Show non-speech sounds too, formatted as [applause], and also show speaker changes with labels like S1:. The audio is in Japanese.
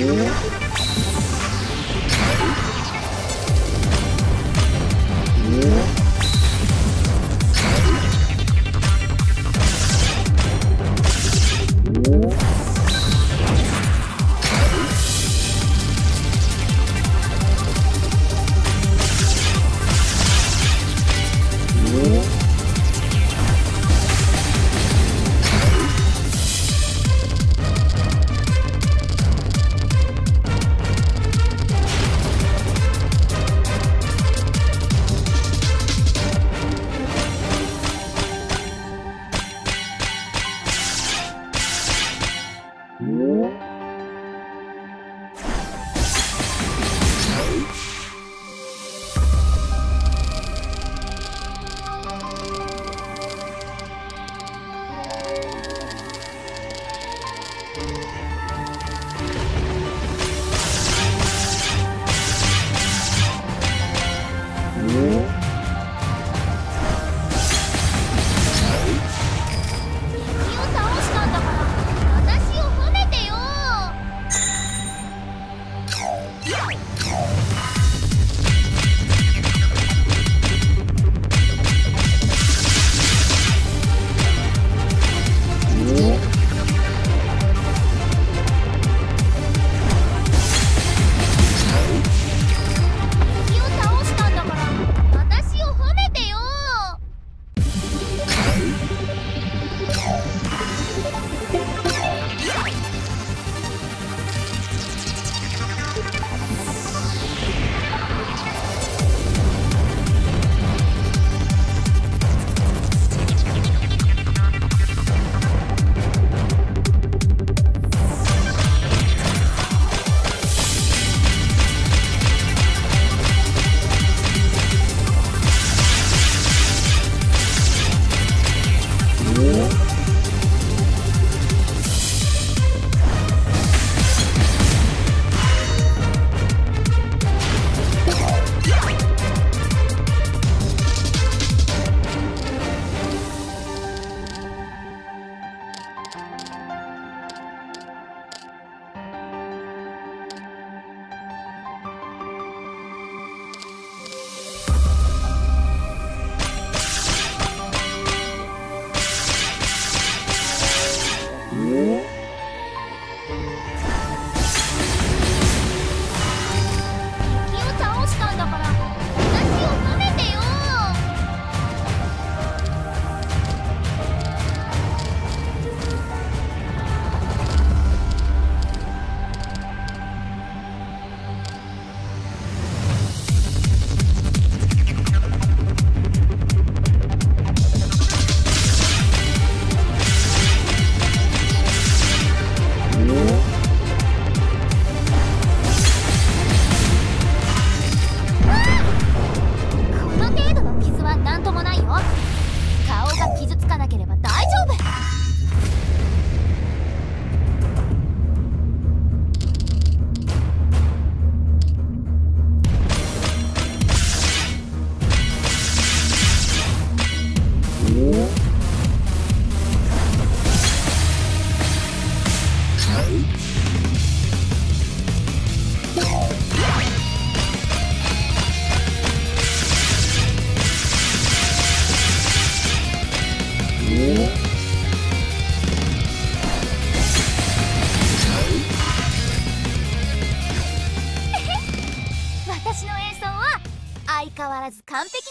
S1: うん Música [laughs] 私の演奏は相変わらず完璧ね。